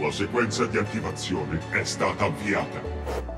La sequenza di attivazione è stata avviata.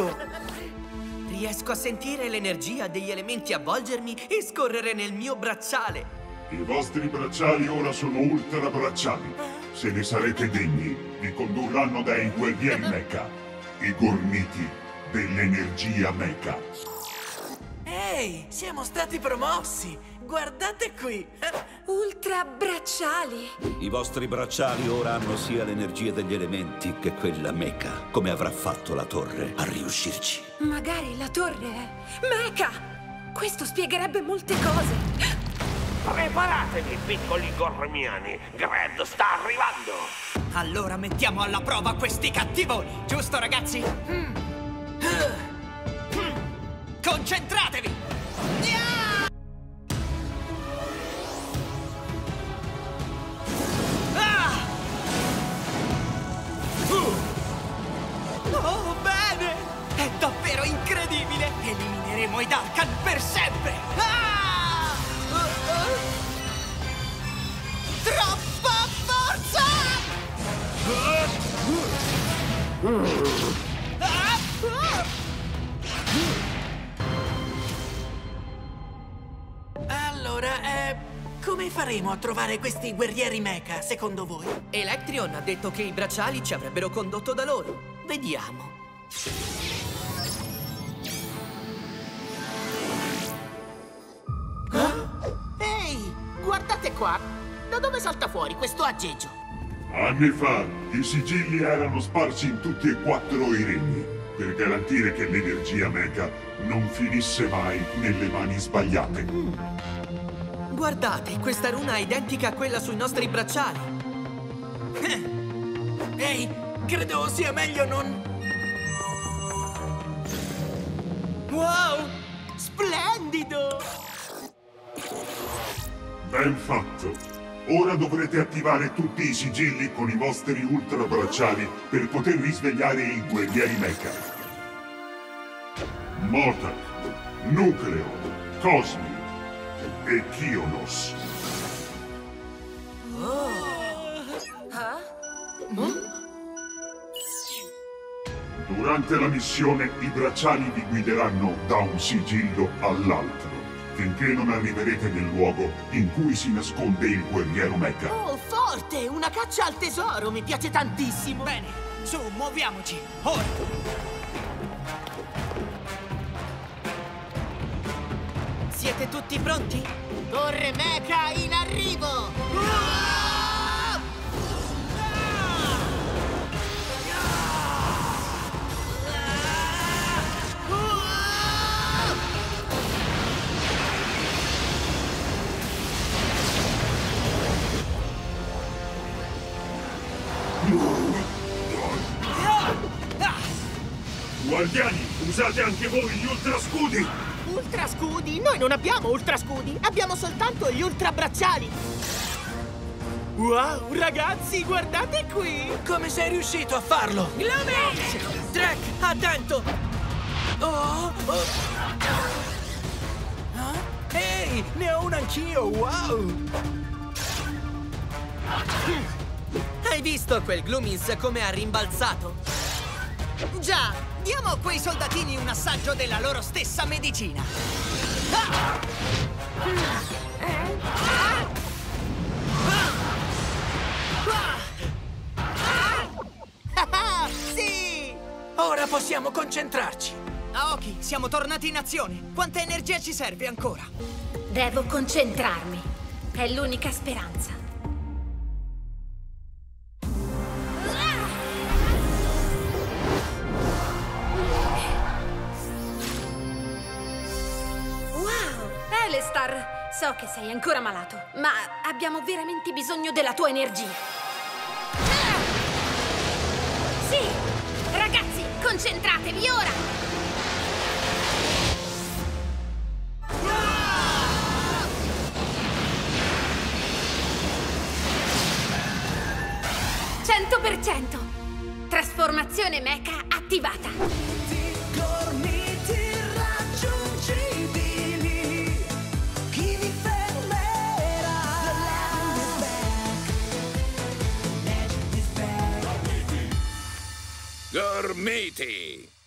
Pazzesco! Riesco a sentire l'energia degli elementi avvolgermi e scorrere nel mio bracciale. I vostri bracciali ora sono ultra bracciali. Se ne sarete degni, vi condurranno dai guerrieri mecha, i gormiti dell'energia mecha. Ehi, siamo stati promossi! Guardate qui! Ultra bracciali! I vostri bracciali ora hanno sia l'energia degli elementi che quella mecha, come avrà fatto la torre a riuscirci. Magari la torre è... Mecha! Questo spiegherebbe molte cose! Preparatevi, piccoli gormiani! Gred sta arrivando! Allora mettiamo alla prova questi cattivoni, giusto ragazzi? Concentratevi! Ah! Oh, bene! È davvero incredibile! Elimineremo i Darkan per sempre! Ah! Uh, uh. Troppa forza! Ah! Allora, eh, come faremo a trovare questi guerrieri mecha, secondo voi? Electrion ha detto che i bracciali ci avrebbero condotto da loro. Vediamo. Ehi, guardate qua! Da dove salta fuori questo aggeggio? Anni fa, i sigilli erano sparsi in tutti e quattro i regni, per garantire che l'energia mecha non finisse mai nelle mani sbagliate. Guardate, questa runa è identica a quella sui nostri bracciali. Ehi, credo sia meglio non... Wow! Splendido! Ben fatto! Ora dovrete attivare tutti i sigilli con i vostri ultra bracciali per poter risvegliare i guerrieri mecha. Motak, Nucleo, Cosmi e Kionos. Durante la missione i bracciali vi guideranno da un sigillo all'altro, finché non arriverete nel luogo in cui si nasconde il guerriero mecha. Oh, forte! Una caccia al tesoro! Mi piace tantissimo! Bene, su, muoviamoci, ora! Siete tutti pronti? Torre Mecha in arrivo! Guardiani, usate anche voi gli ultra scudi! Ultra scudi? Noi non abbiamo ultra scudi! Abbiamo soltanto gli ultra bracciali! Wow, ragazzi, guardate qui! Come sei riuscito a farlo? Gloomy! Drek, attento! Oh, oh. Ah? Ehi, ne ho una anch'io, wow! Hai visto quel Gloomins come ha rimbalzato? Già, diamo a quei soldatini un assaggio della loro stessa medicina. Ah! Ah, sì! Ora possiamo concentrarci. Aoki, siamo tornati in azione. Quanta energia ci serve ancora? Devo concentrarmi. È l'unica speranza. Wow! Elestar, So che sei ancora malato, ma abbiamo veramente bisogno della tua energia. Ah! Sì! Ragazzi, concentratevi ora! Cento per cento! Trasformazione mecha attivata! Back.